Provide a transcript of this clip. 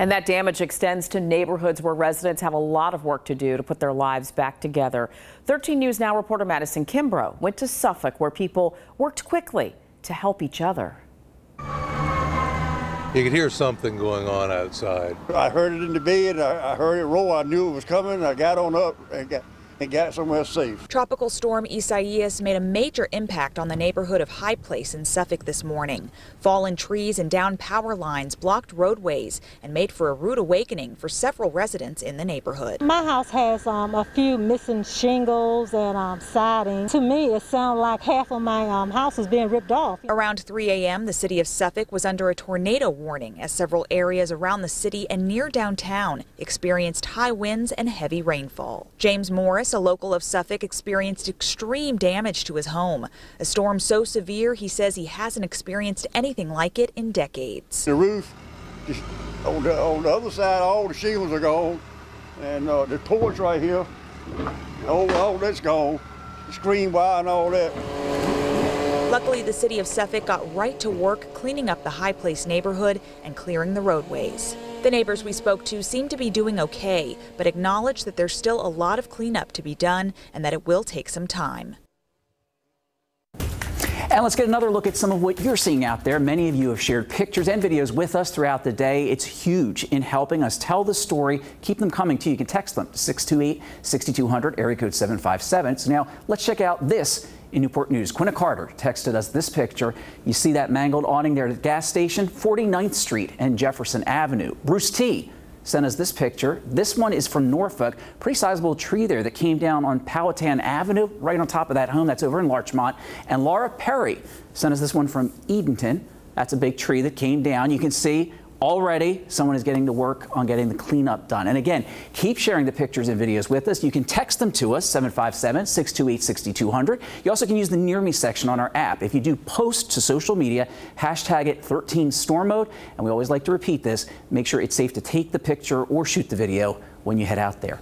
And that damage extends to neighborhoods where residents have a lot of work to do to put their lives back together. 13 News Now reporter Madison Kimbrough went to Suffolk where people worked quickly to help each other. You could hear something going on outside. I heard it in the bed. I, I heard it roll. I knew it was coming. I got on up and got and got somewhere safe. Tropical storm Isaias made a major impact on the neighborhood of High Place in Suffolk this morning. Fallen trees and down power lines blocked roadways and made for a rude awakening for several residents in the neighborhood. My house has um, a few missing shingles and um, siding. To me, it sounds like half of my um, house is being ripped off. Around 3 a.m., the city of Suffolk was under a tornado warning as several areas around the city and near downtown experienced high winds and heavy rainfall. James Morris a local of Suffolk, experienced extreme damage to his home. A storm so severe, he says he hasn't experienced anything like it in decades. The roof, just on the, on the other side, all the shingles are gone. And uh, the porch right here, all, all that's gone. The screen wire and all that. Luckily, the city of Suffolk got right to work cleaning up the High Place neighborhood and clearing the roadways. The neighbors we spoke to seem to be doing okay, but acknowledge that there's still a lot of cleanup to be done and that it will take some time. And let's get another look at some of what you're seeing out there. Many of you have shared pictures and videos with us throughout the day. It's huge in helping us tell the story. Keep them coming to you. Can text them to 628 6200, area code 757. So now let's check out this in Newport News. Quinna Carter texted us this picture. You see that mangled awning there at the gas station, 49th Street and Jefferson Avenue. Bruce T sent us this picture. This one is from Norfolk. Pretty sizable tree there that came down on Powhatan Avenue, right on top of that home that's over in Larchmont. And Laura Perry sent us this one from Edenton. That's a big tree that came down. You can see Already, someone is getting to work on getting the cleanup done. And again, keep sharing the pictures and videos with us. You can text them to us, 757 628 6200. You also can use the Near Me section on our app. If you do post to social media, hashtag it 13 storm mode. And we always like to repeat this make sure it's safe to take the picture or shoot the video when you head out there.